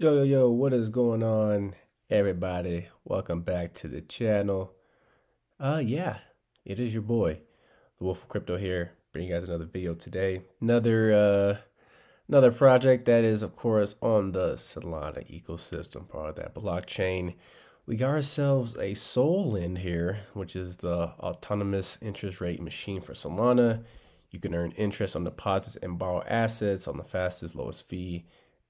Yo, yo, yo, what is going on, everybody? Welcome back to the channel. Uh, yeah, it is your boy, the Wolf of Crypto here, bringing you guys another video today. Another, uh, another project that is, of course, on the Solana ecosystem, part of that blockchain. We got ourselves a Solend here, which is the autonomous interest rate machine for Solana. You can earn interest on deposits and borrow assets on the fastest, lowest fee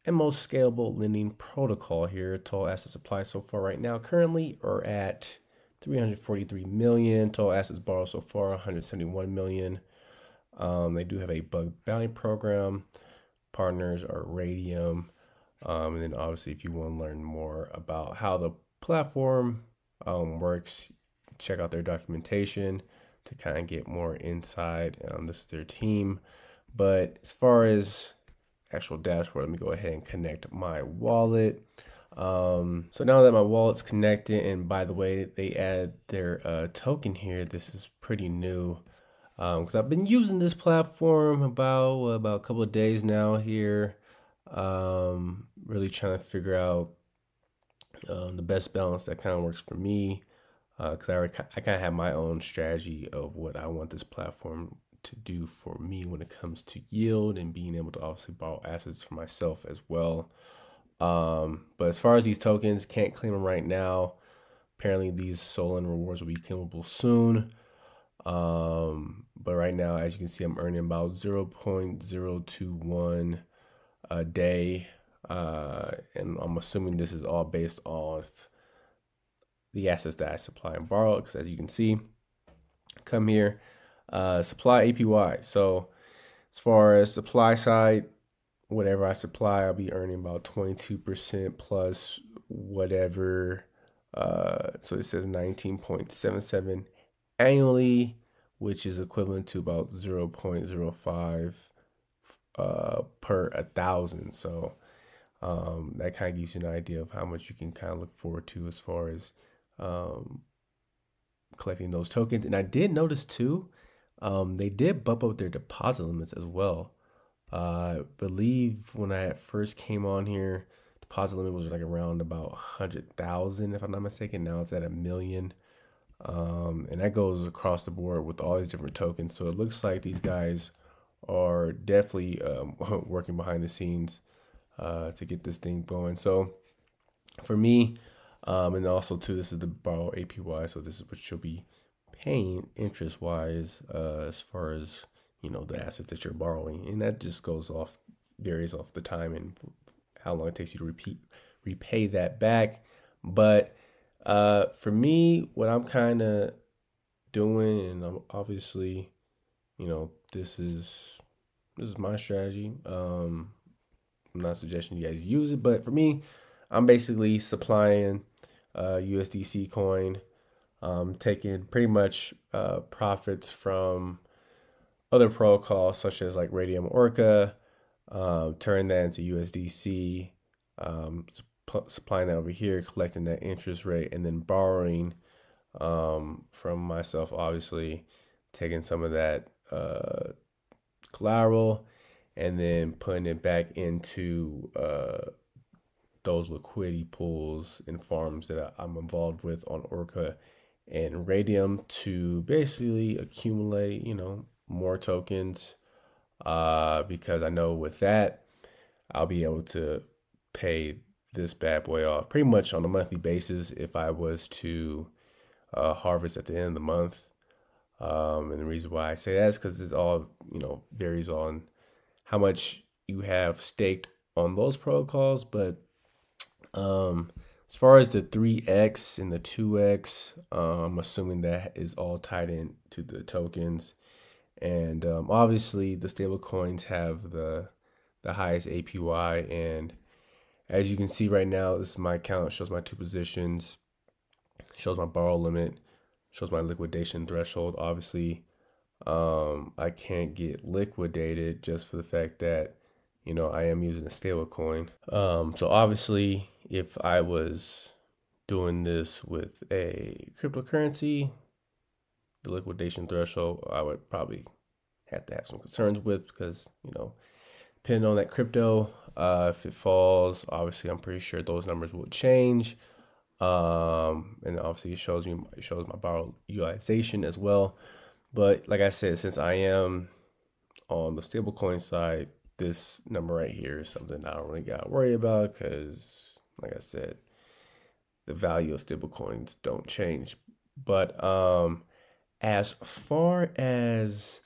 and most scalable lending protocol here. Total assets supply so far right now currently are at 343 million. Total assets borrowed so far 171 million. Um, they do have a bug bounty program. Partners are Raydium. Um, and then obviously, if you want to learn more about how the platform um, works, check out their documentation to kind of get more insight. Um, this is their team. But as far as actual dashboard, let me go ahead and connect my wallet. Um, so now that my wallet's connected, and by the way, they add their uh, token here. This is pretty new because um, I've been using this platform about about a couple of days now here. Um, really trying to figure out um, the best balance that kind of works for me because uh, I, I kind of have my own strategy of what I want this platform to do for me when it comes to yield and being able to obviously borrow assets for myself as well. Um, but as far as these tokens, can't claim them right now. Apparently, these Solend rewards will be claimable soon. Um, but right now, as you can see, I'm earning about 0.021 a day. Uh, and I'm assuming this is all based off the assets that I supply and borrow. Because as you can see, come here, uh, supply APY. So as far as supply side, whatever I supply, I'll be earning about 22% plus whatever. Uh, so it says 19.77 annually, which is equivalent to about 0.05 uh, per a thousand. So um, that kind of gives you an idea of how much you can kind of look forward to as far as um, collecting those tokens. And I did notice too um, they did bump up their deposit limits as well. Uh, I believe when I first came on here, deposit limit was like around about hundred thousand, if I'm not mistaken. Now it's at a million, um, and that goes across the board with all these different tokens. So it looks like these guys are definitely um, working behind the scenes uh, to get this thing going. So for me, um, and also too, this is the borrow APY, so this is what you'll be paying interest wise uh, as far as you know the assets that you're borrowing. And that just goes off varies off the time and how long it takes you to repeat repay that back. But uh, for me what i'm kind of doing and i'm obviously you know this is this is my strategy. Um i'm not suggesting you guys use it but for me i'm basically supplying uh usdc coin um, taking pretty much uh, profits from other protocols such as like Raydium Orca, um, turn that into USDC, um, supplying that over here, collecting that interest rate, and then borrowing um, from myself, obviously, taking some of that uh, collateral and then putting it back into uh, those liquidity pools and farms that I'm involved with on Orca and Raydium to basically accumulate, you know, more tokens. Uh, because I know with that, I'll be able to pay this bad boy off pretty much on a monthly basis if I was to uh, harvest at the end of the month. Um, and the reason why I say that is because it's all, you know, varies on how much you have staked on those protocols. But um, as far as the 3x and the 2x, uh, I'm assuming that is all tied in to the tokens. And um, obviously, the stable coins have the the highest APY. And as you can see right now, this is my account. shows my two positions, shows my borrow limit, shows my liquidation threshold. Obviously, um, I can't get liquidated just for the fact that you know I am using a stable coin. Um, so obviously if I was doing this with a cryptocurrency, the liquidation threshold, I would probably have to have some concerns with because, you know, depending on that crypto, Uh, if it falls, obviously, I'm pretty sure those numbers will change. Um, and obviously, it shows me it shows my borrow utilization as well. But like I said, since I am on the stablecoin side, this number right here is something I don't really got to worry about because, like I said, the value of stablecoins don't change. But um, as far as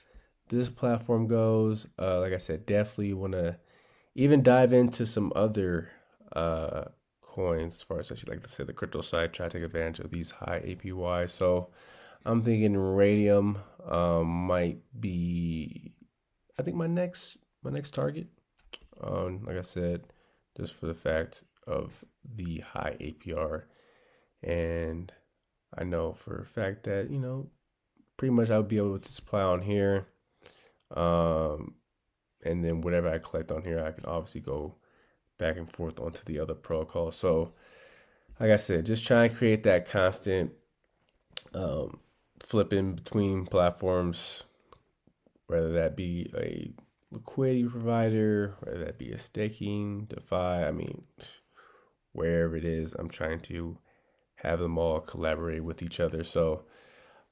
this platform goes, uh, like I said, definitely want to even dive into some other uh, coins, as far as especially like I say the crypto side, try to take advantage of these high APY. So I'm thinking Raydium um, might be, I think my next my next target. Um, like I said, just for the fact of the high APR, and I know for a fact that you know pretty much I'll be able to supply on here. Um, and then whatever I collect on here, I can obviously go back and forth onto the other protocol. So, like I said, just try and create that constant um, flipping between platforms, whether that be a liquidity provider, whether that be a staking, DeFi. I mean, wherever it is, I'm trying to have them all collaborate with each other. So,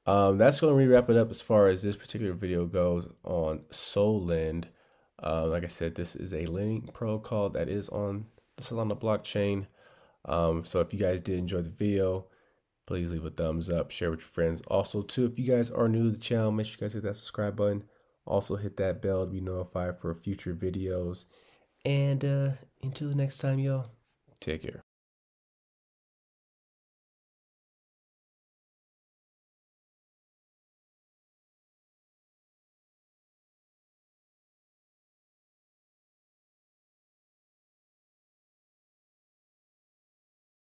um, that's going to wrap it up as far as this particular video goes on Solend. Uh, like I said, this is a lending protocol that is on the Solana blockchain. Um, so if you guys did enjoy the video, please leave a thumbs up, share with your friends. Also, too, if you guys are new to the channel, make sure you guys hit that subscribe button. Also, hit that bell to be notified for future videos. And uh, until the next time, y'all, take care.